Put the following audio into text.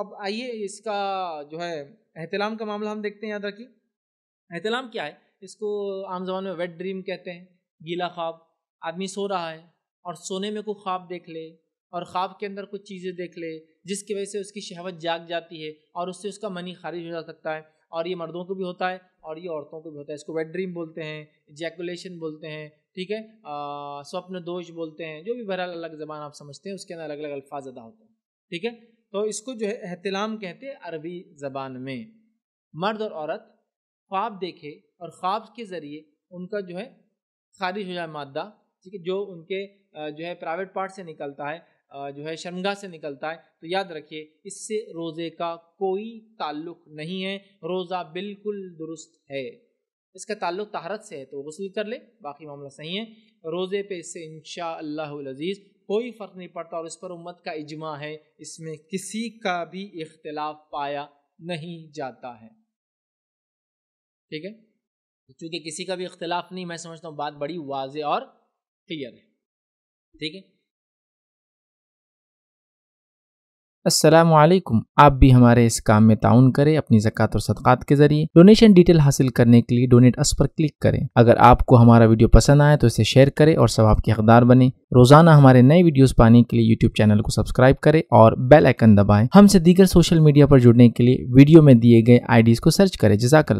اب آئیے، اس کا جو ہے، احتلام کا معاملہ ہم دیکھتے ہیں یاد رکھیے۔ احتلام کیا ہے؟ اس کو عام زبان میں ویٹ ڈریم کہتے ہیں، گیلا خواب۔ آدمی سو رہا ہے اور سونے میں کوئی خواب دیکھ لے اور خواب کے اندر کچھ چیزیں دیکھ لے، جس کی وجہ سے اس کی شہوت جاگ جاتی ہے اور اس سے اس کا منی خارج ہو جا سکتا ہے۔ اور یہ مردوں کو بھی ہوتا ہے اور یہ عورتوں کو بھی ہوتا ہے۔ اس کو ویٹ ڈریم بولتے ہیں جیکولیشن بولتے ہیں، ٹھیک ہے؟ سوپن دوش بولتے ہیں، جو بھی بہرحال الگ زبان آپ سمجھتے ہیں، اس کے اندر الگ الگ الفاظ ادا ہوتے ہیں۔ ٹھیک ہے؟ تو اس کو جو ہے احتلام کہتے ہیں عربی زبان میں۔ مرد اور عورت خواب دیکھے اور خواب کے ذریعے ان کا جو ہے خارج ہو جائے مادہ، ٹھیک ہے، جو ان کے جو ہے پرائیویٹ پارٹ سے نکلتا ہے جو ہے شرمگاہ سے نکلتا ہے۔ تو یاد رکھیے، اس سے روزے کا کوئی تعلق نہیں ہے، روزہ بالکل درست ہے۔ اس کا تعلق طہارت سے ہے، تو غسل کر لے، باقی معاملہ صحیح ہے۔ روزے پہ اس سے انشاء اللہ العزیز کوئی فرق نہیں پڑتا اور اس پر امت کا اجماع ہے، اس میں کسی کا بھی اختلاف پایا نہیں جاتا ہے۔ ٹھیک ہے؟ چونکہ کسی کا بھی اختلاف نہیں، میں سمجھتا ہوں بات بڑی واضح اور کلیئر ہے۔ ٹھیک ہے؟ السلام علیکم۔ آپ بھی ہمارے اس کام میں تعاون کریں، اپنی زکوٰۃ اور صدقات کے ذریعے ڈونیشن ڈیٹیل حاصل کرنے کے لیے ڈونیٹ اس پر کلک کریں۔ اگر آپ کو ہمارا ویڈیو پسند آئے تو اسے شیئر کریں اور ثواب کے حقدار بنے روزانہ ہمارے نئے ویڈیوز پانے کے لیے یوٹیوب چینل کو سبسکرائب کریں اور بیل آئکن دبائیں۔ ہم سے دیگر سوشل میڈیا پر جڑنے کے لیے ویڈیو میں دیے گئے آئی ڈیز کو سرچ کریں۔ جزاک اللہ۔